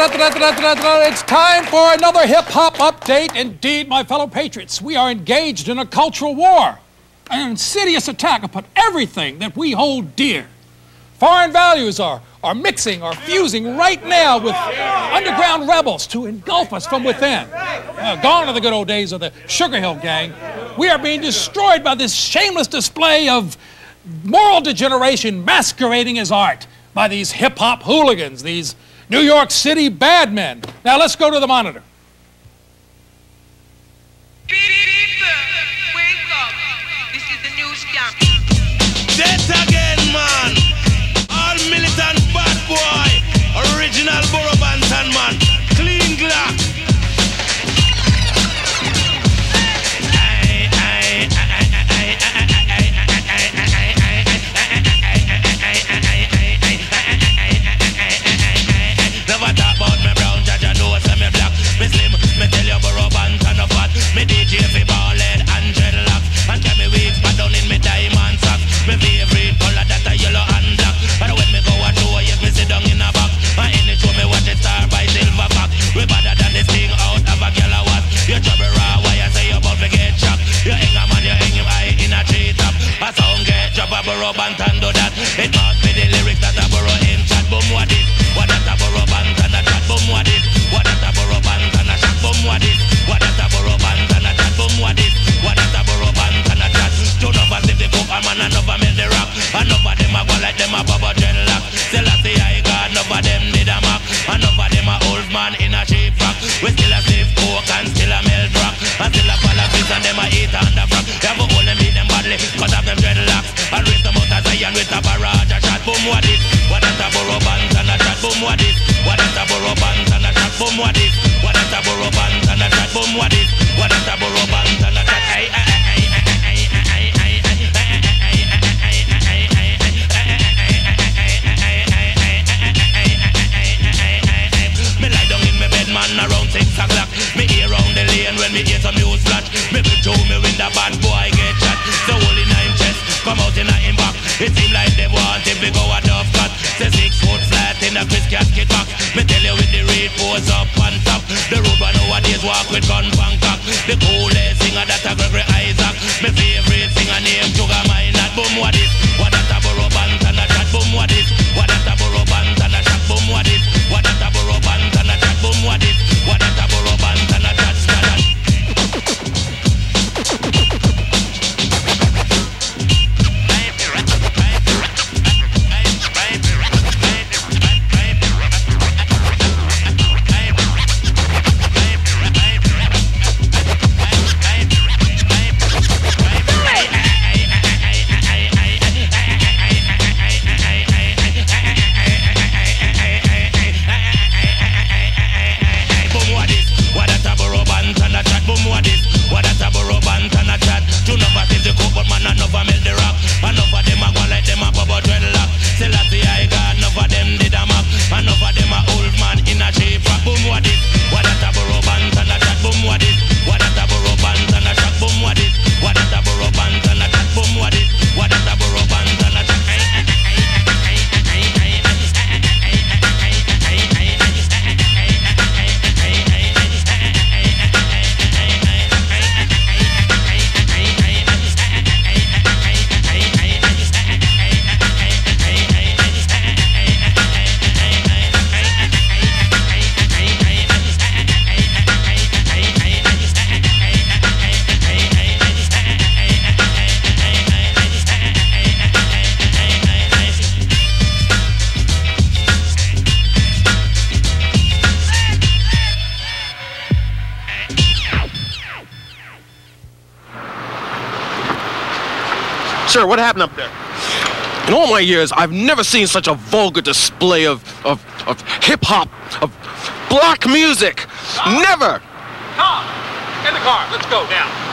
It's time for another hip hop update. Indeed, my fellow patriots, we are engaged in a cultural war, an insidious attack upon everything that we hold dear. Foreign values are, are mixing, are fusing right now with underground rebels to engulf us from within. Uh, gone are the good old days of the Sugar Hill Gang. We are being destroyed by this shameless display of moral degeneration masquerading as art by these hip hop hooligans, these New York City bad men. Now let's go to the monitor. Dead again, man. Get drop a do that. It must be the lyrics that a Burro in chat. Boom what it? What that a Burro Banton a chat? Boom what it? What that a Burro Banton a chat? Boom what it? What that a Burro Banton a chat? Boom what it? What that a Burro Banton a chat? Two numbers if they cook a man and over melt the rock. Enough of them a go like them a bubble dreadlock. Boom what it? What that a Burro Banton a chat? Boom what it? What that a Burro Banton a chat? Boom what it? What that a Burro Banton a chat? Ay, ay, ay, ay, ay, ay, ay, ay. Bed, man, around six o'clock. Me hear round the lane when me hear some news flash. Me be through me when the Chris casket back. Me tell you with the red pose up on top. The road one nowadays walk with gun Bangkok. The coolest singer that a Gregory Isaac. Me favorite singer named Sugar Minot. Boom what is? What that a Burro Banton a chat? Boom what is? What that a Burro Banton a chat? Boom what is? What that a Sir, what happened up there? In all my years, I've never seen such a vulgar display of, of, of hip hop, of black music. Never! Tom, in the car. Let's go now.